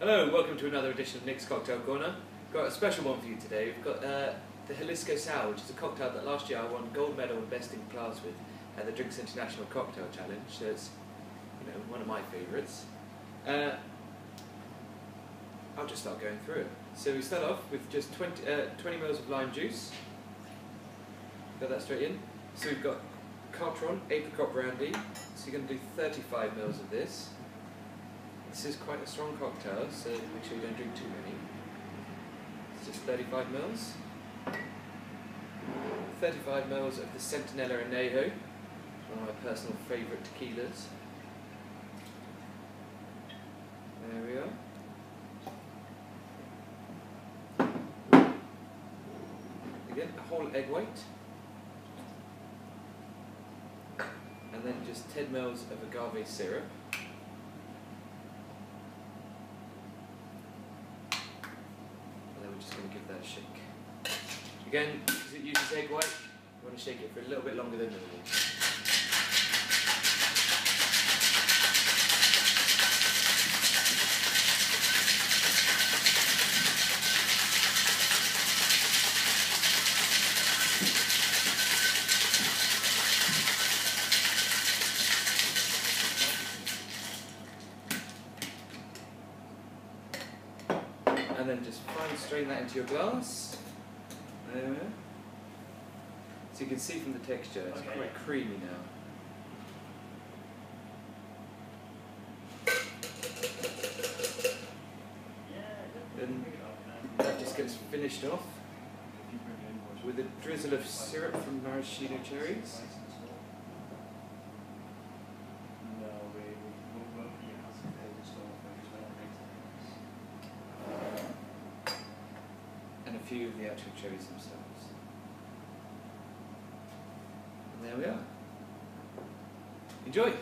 Hello, welcome to another edition of Nick's Cocktail Corner. Got a special one for you today. We've got uh, the Jalisco Sour, which is a cocktail that last year I won gold medal and best in class with at the Drinks International Cocktail Challenge. So it's you know one of my favourites. Uh, I'll just start going through it. So we start off with just 20, uh, 20 mils of lime juice. Got that straight in. So we've got Cartron apricot brandy. So you're going to do 35 mils of this. This is quite a strong cocktail, so make sure you don't drink too many. It's just 35 mils. 35 mils of the Centinela Anejo, one of my personal favourite tequilas. There we are. Again, a whole egg white. And then just 10 mils of agave syrup. And then we're just going to give that shake. Again, uses egg white, you want to shake it for a little bit longer than normal. And then just fine strain that into your glass. There we are. So you can see from the texture, it's Okay. quite creamy now. Then that just gets finished off with a drizzle of syrup from maraschino cherries. The actual cherries themselves. And there we are. Enjoy!